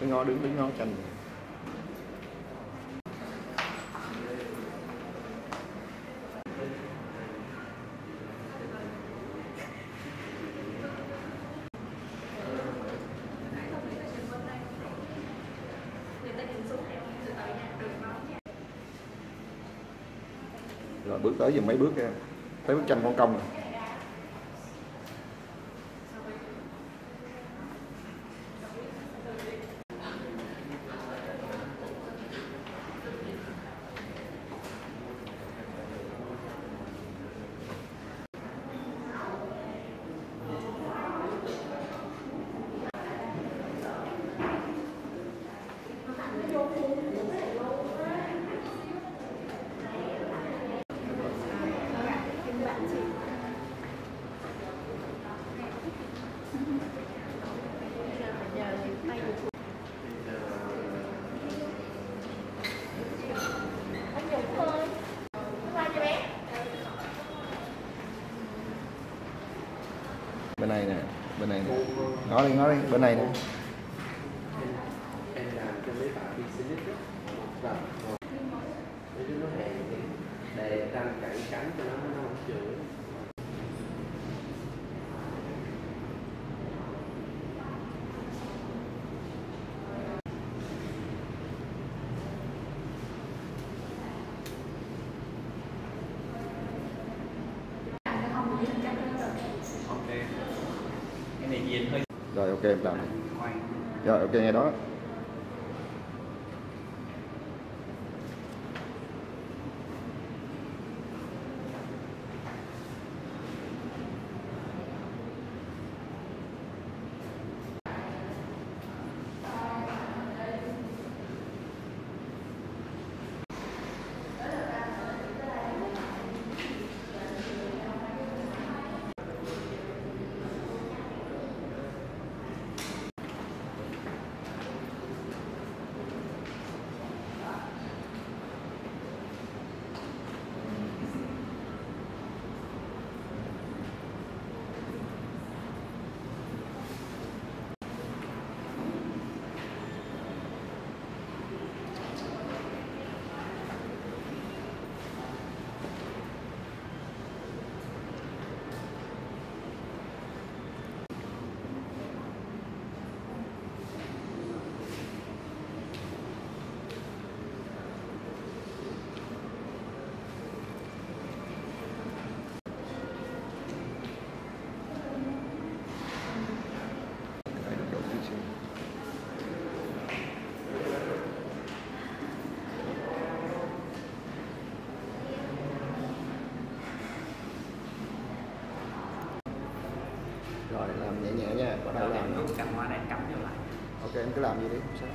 ngó đứng đứng ngó tranh rồi bước tới dùm mấy bước em tới bức tranh con công này bên này nè, bên này nè. Ngó đi ngó đi, bên này nè. Em làm cho mấy bạn đi xe và mấy đứa nó hẹn để răng cản cánh cho nó nó không chửi. Rồi ok em làm rồi ok nghe đó Đấy, được độ chút xíu. rồi làm nhẹ nhẹ nha bắt đầu làm. Rút cành hoa này cắm vô lại. Ok em cứ làm gì đi không sao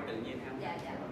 quay tự nhiên ha. Dạ dạ.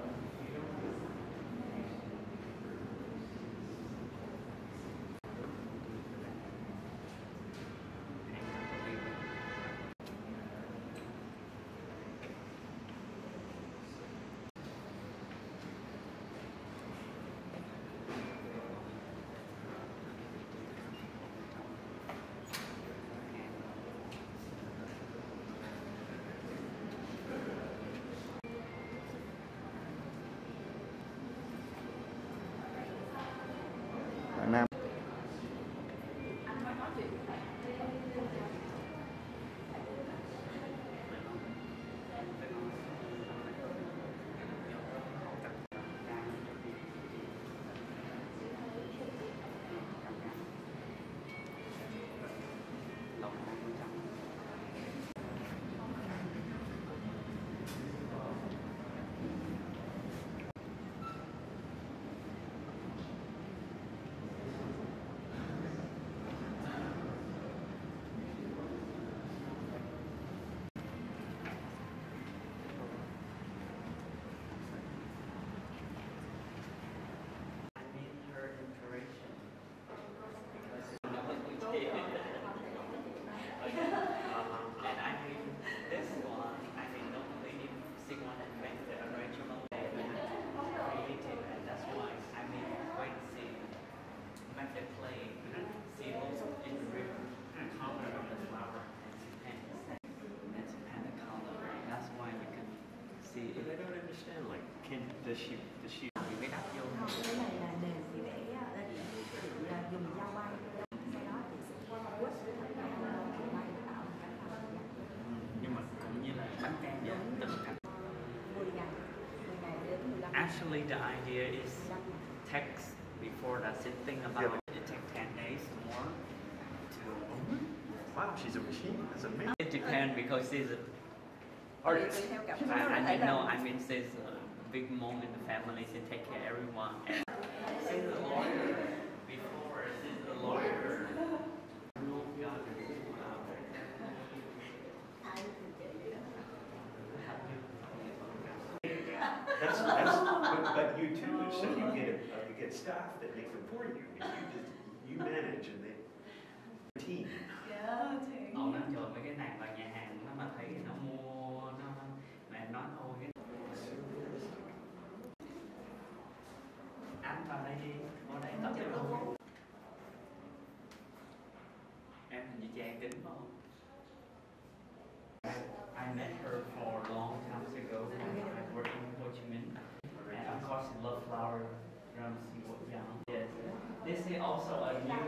the ship the Actually, the idea is text before that same thing about yeah. it takes 10 days more to. Wow, she's a machine. That's amazing. It depends because she's an artist. I, I know, I mean, she's a big moment in the family to take care of everyone. And she's a lawyer before, she's a lawyer. That's, that's but, but you too. So you get a, you get staff that make them for you. You just you manage and they em hình như trang kính không? I met her for a long time ago when I worked in Ho Chi Minh. And of course she loved flower drums yes. This is also a new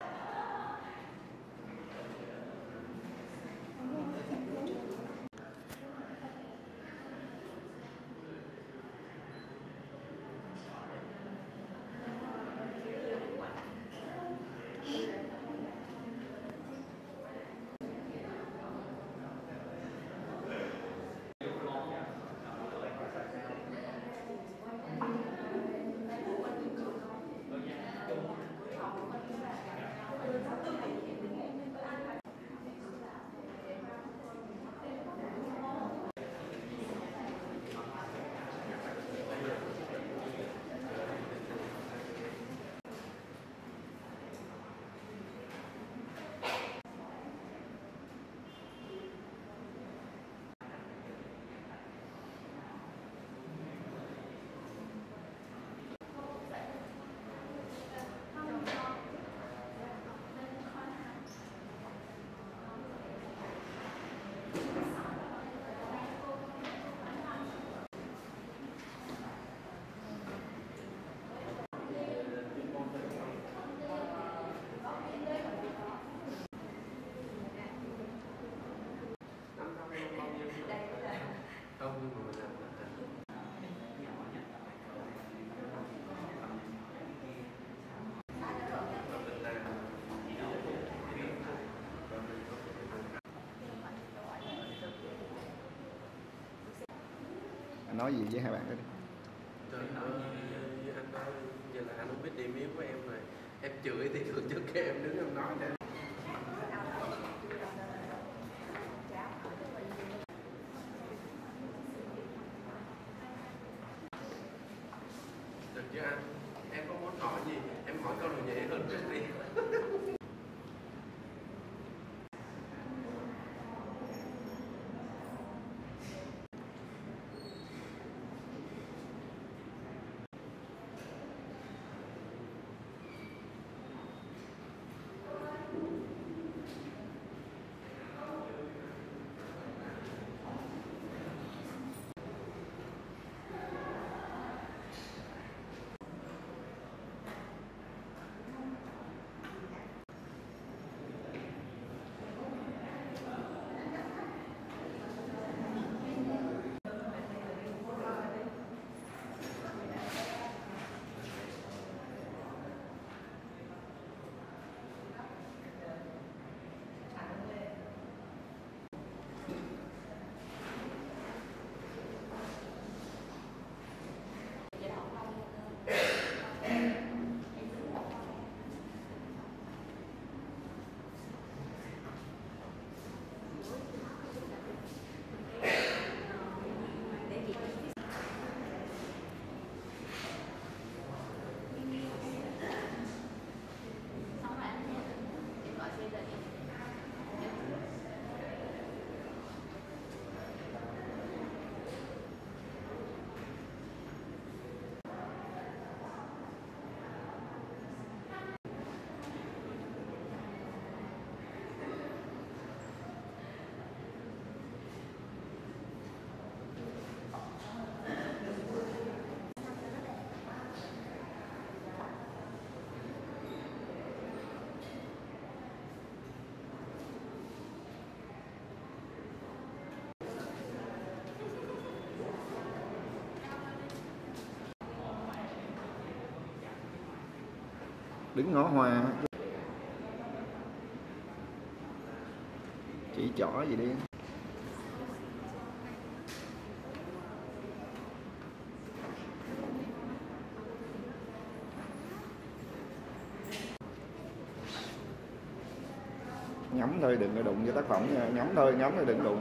nói gì với hai bạn đó đi Trời ơi, anh nói giờ là anh không biết điểm yếu của em rồi Em chửi thì thường trước khi em đứng em nói nè Được chưa anh? Em có muốn hỏi gì? Em hỏi câu nào dễ hơn trước đi đứng ngõ hoa. Chỉ chỏ gì đi. Nhắm thôi, đừng có đụng vô tác phẩm nha. Nhắm thôi nhắm thôi, đừng đụng.